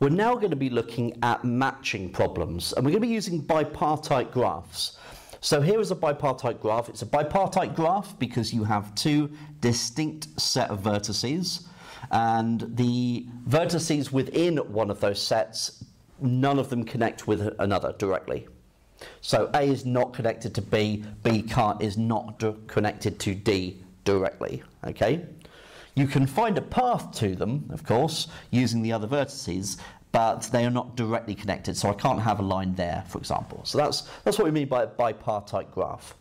We're now going to be looking at matching problems and we're going to be using bipartite graphs. So here is a bipartite graph. It's a bipartite graph because you have two distinct set of vertices and the vertices within one of those sets, none of them connect with another directly. So A is not connected to B, B can't, is not connected to D directly, okay? You can find a path to them, of course, using the other vertices, but they are not directly connected, so I can't have a line there, for example. So that's, that's what we mean by a bipartite graph.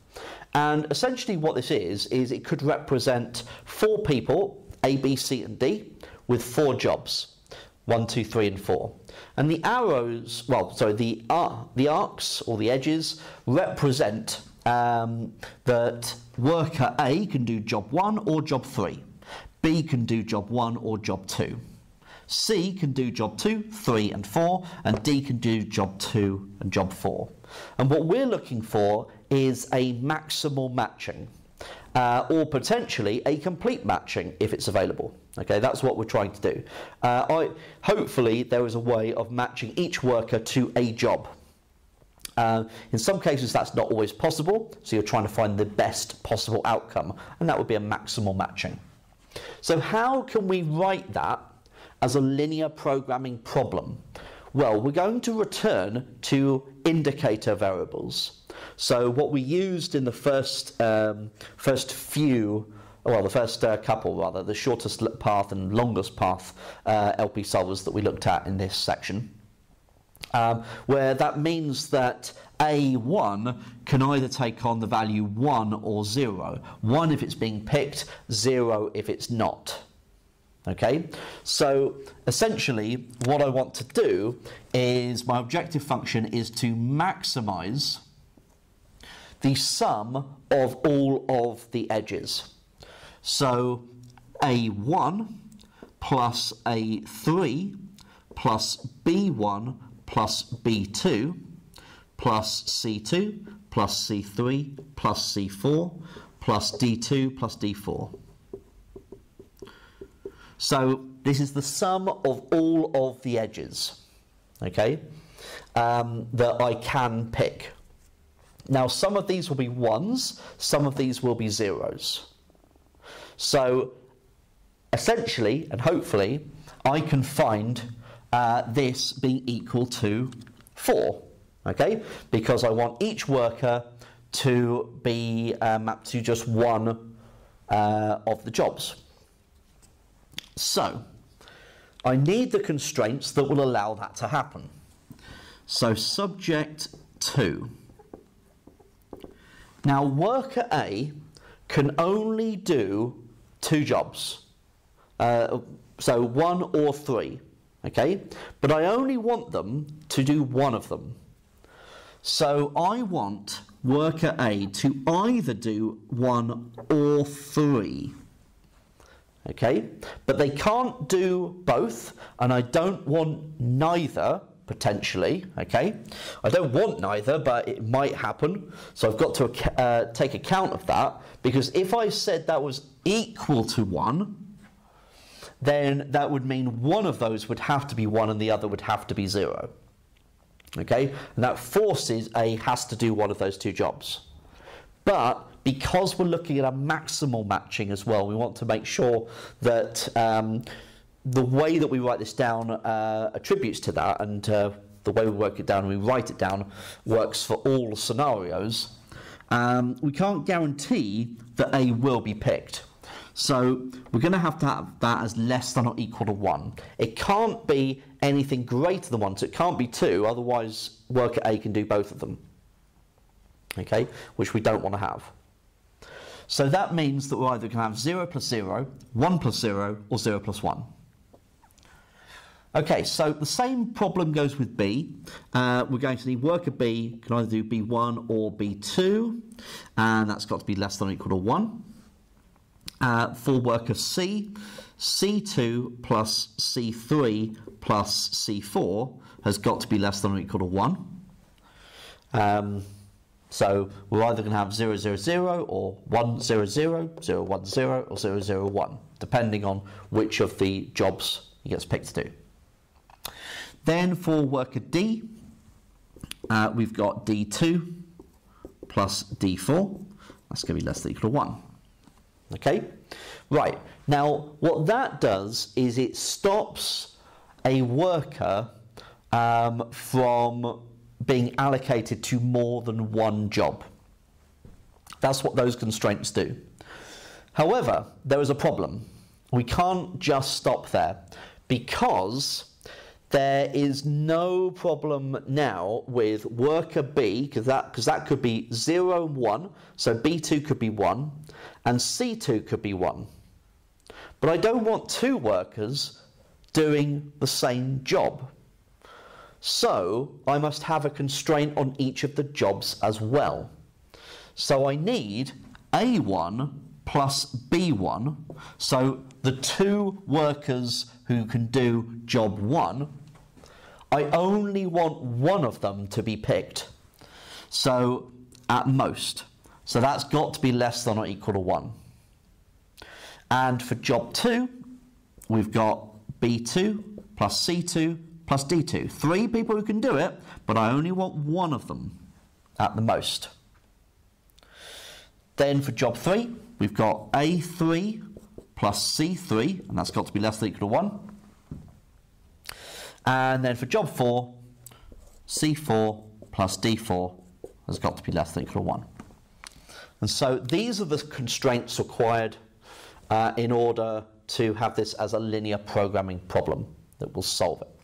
And essentially what this is, is it could represent four people, A, B, C, and D, with four jobs, one, two, three, and four. And the arrows, well, sorry, the, uh, the arcs or the edges represent um, that worker A can do job one or job three. B can do job one or job two. C can do job two, three, and four, and D can do job two and job four. And what we're looking for is a maximal matching, uh, or potentially a complete matching if it's available. Okay, that's what we're trying to do. Uh, I, hopefully, there is a way of matching each worker to a job. Uh, in some cases, that's not always possible, so you're trying to find the best possible outcome, and that would be a maximal matching. So how can we write that as a linear programming problem? Well, we're going to return to indicator variables. So what we used in the first, um, first few, well, the first uh, couple rather, the shortest path and longest path uh, LP solvers that we looked at in this section, um, where that means that A1 can either take on the value 1 or 0. 1 if it's being picked, 0 if it's not. Okay, so essentially what I want to do is my objective function is to maximize the sum of all of the edges. So A1 plus A3 plus B1 plus B2 plus C2 plus C3 plus C4 plus D2 plus D4. So this is the sum of all of the edges, okay, um, that I can pick. Now some of these will be ones, some of these will be zeros. So essentially and hopefully I can find uh, this being equal to 4, okay? Because I want each worker to be uh, mapped to just one uh, of the jobs. So, I need the constraints that will allow that to happen. So, subject to. Now, worker A can only do two jobs. Uh, so, one or three okay? But I only want them to do one of them. So I want worker A to either do one or three. Okay? But they can't do both, and I don't want neither, potentially. Okay? I don't want neither, but it might happen. So I've got to uh, take account of that, because if I said that was equal to one, then that would mean one of those would have to be 1 and the other would have to be 0. Okay? And that forces A has to do one of those two jobs. But because we're looking at a maximal matching as well, we want to make sure that um, the way that we write this down uh, attributes to that and uh, the way we work it down and we write it down works for all scenarios. Um, we can't guarantee that A will be picked. So we're going to have to have that as less than or equal to 1. It can't be anything greater than 1, so it can't be 2, otherwise worker A can do both of them. Okay, which we don't want to have. So that means that we're either going to have 0 plus 0, 1 plus 0, or 0 plus 1. Okay, so the same problem goes with B. Uh, we're going to need worker B can either do B1 or B2, and that's got to be less than or equal to 1 uh, for worker C, C2 plus C3 plus C4 has got to be less than or equal to 1. Um, so we're either going to have 0, 0, 0 or 1, 0, 0, 0, 1, 0 or 0, 0, 1, depending on which of the jobs he gets picked to do. Then for worker D, uh, we've got D2 plus D4. That's going to be less than or equal to 1. Okay? Right. Now, what that does is it stops a worker um, from being allocated to more than one job. That's what those constraints do. However, there is a problem. We can't just stop there because there is no problem now with worker B, because that, that could be 0 and 1, so B2 could be 1, and C2 could be 1. But I don't want two workers doing the same job. So I must have a constraint on each of the jobs as well. So I need A1 plus B1. So the two workers who can do job 1, I only want one of them to be picked. So at most. So that's got to be less than or equal to 1. And for job 2, we've got B2 plus C2 plus D2. Three people who can do it, but I only want one of them at the most. Then for job 3, we've got A3 plus C3, and that's got to be less than equal to 1. And then for job 4, C4 plus D4 has got to be less than equal to 1. And so these are the constraints required uh, in order to have this as a linear programming problem that will solve it.